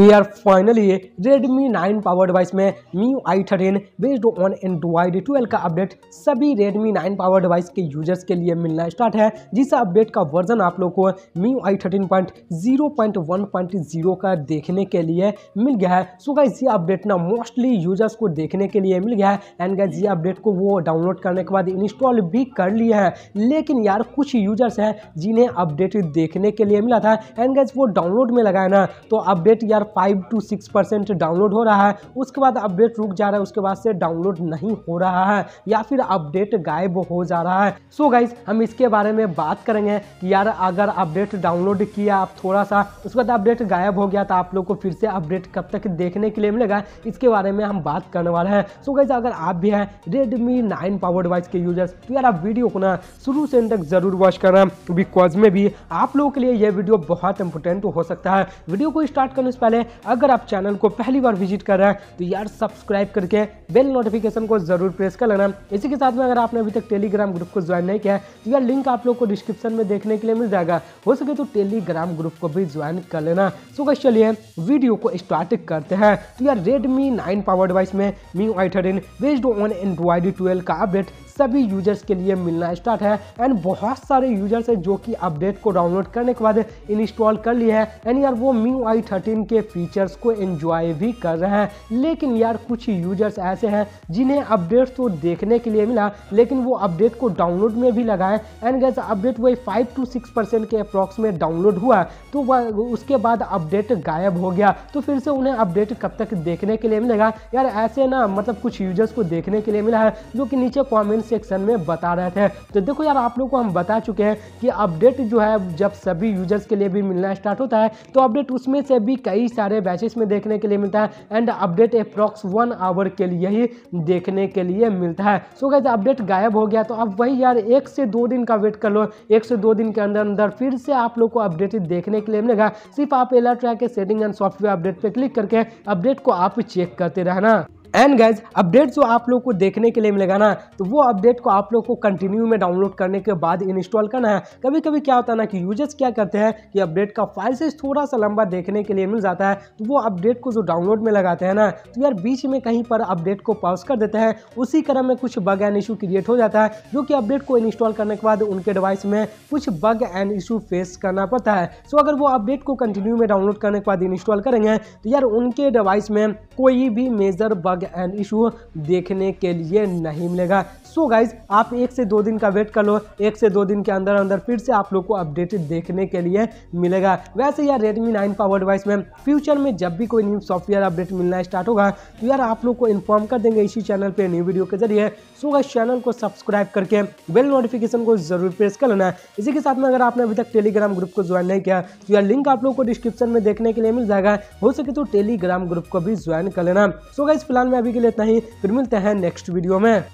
यार finally Redmi 9 power device में MIUI I thirteen based on Android 12 का update सभी रेडमी 9 पावर डिवाइस के यूज़र्स के लिए मिलना स्टार्ट है। जिस अपडेट का वर्जन आप लोग को MIUI I thirteen point zero point one point zero का देखने के लिए मिल गया है। सो गाइस ये अपडेट ना मोस्टली यूज़र्स को देखने के लिए मिल गया है। एंड गाइस ये अपडेट को वो डाउनलोड करने के बाद इंस्टॉल भी कर लिए हैं। लेकिन यार, कुछ यूज़र्स हैं जिन्हें अपडेट देखने के लिए मिला था। एंड गाइस वो डाउनलोड में लगाया ना। तो अपडेट यार five two six percent download हो रहा है। उसके बाद अपडेट रुक जा रहा है, उसके बाद से डाउनलोड नहीं हो रहा है या फिर अपडेट गायब हो जा रहा है। सो so गाइज़ हम इसके बारे में बात करेंगे कि यार अगर अपडेट डाउनलोड किया आप थोड़ा सा, उसके बाद अपडेट गायब हो गया तो आप लोग को फिर से अपडेट कब तक देखने के लिए मिलेगा, इसके बारे में हम बात करने वाले हैं। सो so गाइज़ अगर आप भी हैं रेडमी नाइन पावर डिवाइस के यूज़र्स तो यार आप वीडियो को ना शुरू से तक ज़रूर वॉच करना बिकॉज़ में भी आप लोगों के लिए यह वीडियो बहुत इंपॉर्टेंट हो सकता है। वीडियो को स्टार्ट करने से पहले अगर आप चैनल को पहली बार विज़िट कर रहे हैं तो यार सब्सक्राइब करके बेल नोटिफिकेशन को ज़रूर प्रेस कर लेना। इसी के साथ में अगर आपने अभी तक टेलीग्राम ग्रुप को ज्वाइन नहीं किया है तो यार लिंक आप लोग को डिस्क्रिप्शन में देखने के लिए मिल जाएगा। हो सके तो टेलीग्राम ग्रुप को भी ज्वाइन कर लेना। सो गैस चलिए वीडियो को स्टार्ट करते हैं। तो यार रेडमी नाइन पावर डिवाइस में Mi I thirteen based on Android twelve का अपडेट सभी यूज़र्स के लिए मिलना स्टार्ट है। एंड बहुत सारे यूज़र्स हैं जो कि अपडेट को डाउनलोड करने के बाद इंस्टॉल कर लिए हैं। एंड यार वो मी आई थर्टीन के फीचर्स को एंजॉय भी कर रहे हैं। लेकिन यार कुछ यूज़र्स ऐसे हैं जिन्हें अपडेट तो देखने के लिए मिला, लेकिन वो अपडेट को डाउनलोड में भी लगाए। एंड गैस अपडेट वही फाइव टू सिक्स परसेंट के अप्रॉक्स में डाउनलोड हुआ तो उसके बाद अपडेट गायब हो गया। तो फिर से उन्हें अपडेट कब तक देखने के लिए मिलेगा? यार ऐसे ना मतलब कुछ यूज़र्स को देखने के लिए मिला है, जो कि नीचे कॉमेंट सेक्शन में बता रहे थे। तो देखो यार आप लोग को हम बता चुके हैं कि अपडेट जो है जब सभी यूज़र्स के लिए भी मिलना स्टार्ट होता है तो अपडेट उसमें से भी कई सारे बैचेस में देखने के लिए मिलता है and update approx one hour के लिए ही देखने के लिए मिलता है। सो so, अपडेट गायब हो गया तो अब वही यार एक से दो दिन का वेट कर लो। एक से दो दिन के अंदर अंदर फिर से आप लोग को अपडेट देखने के लिए मिलेगा। सिर्फ़ आप एलर्ट के सेटिंग एंड सॉफ्टवेयर अपडेट पे क्लिक करके अपडेट को आप चेक करते रहना। एंड गाइज़ अपडेट जो आप लोग को देखने के लिए मिलेगा ना तो वो अपडेट को आप लोग को कंटिन्यू में डाउनलोड करने के बाद इंस्टॉल करना है। कभी कभी क्या होता है ना कि यूज़र्स क्या करते हैं कि अपडेट का फ़ाइल से थोड़ा सा लंबा देखने के लिए मिल जाता है तो वो अपडेट को जो डाउनलोड में लगाते हैं ना तो यार बीच में कहीं पर अपडेट को पॉज कर देते हैं। उसी क्रम में कुछ बग एंड इशू क्रिएट हो जाता है, जो कि अपडेट को इंस्टॉल करने के बाद उनके डिवाइस में कुछ बग एंड इशू फेस करना पड़ता है। सो अगर वो अपडेट को कंटिन्यू में डाउनलोड करने के बाद इंस्टॉल करेंगे तो यार उनके डिवाइस में कोई भी मेजर बग एंड इशू देखने के लिए नहीं मिलेगा। सो so गाइज़ आप एक से दो दिन का वेट कर लो। एक से दो दिन के अंदर अंदर फिर से आप लोग को अपडेट देखने के लिए मिलेगा। वैसे यार रेडमी नाइन पावर डिवाइस में फ्यूचर में जब भी कोई न्यू सॉफ्टवेयर अपडेट मिलना स्टार्ट होगा तो यार आप लोग को इन्फॉर्म कर देंगे इसी चैनल पर न्यू वीडियो के ज़रिए। सो गाइस चैनल को सब्सक्राइब करके बेल नोटिफिकेशन को ज़रूर प्रेस कर लेना। इसी के साथ में अगर आपने अभी तक टेलीग्राम ग्रुप को ज्वाइन नहीं किया तो यार लिंक आप लोग को डिस्क्रिप्शन में देखने के लिए मिल जाएगा। हो सके तो टेलीग्राम ग्रुप को भी ज्वाइन कर लेना। सो गाइस फ़िलहाल में अभी के लिए इतना ही। फिर मिलते हैं नेक्स्ट वीडियो में।